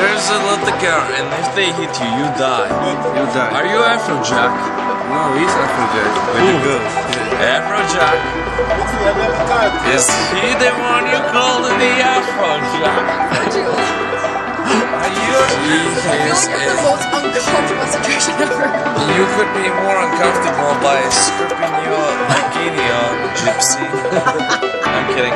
There's a lot of car, and if they hit you, you die. You die. Are you Afrojack? No, he's Afrojack. With the girls. Afrojack? Is he the one you called the Afrojack? Are you? He I feel is like the most uncomfortable situation ever. You could be more uncomfortable by stripping your bikini on, gypsy. I'm kidding.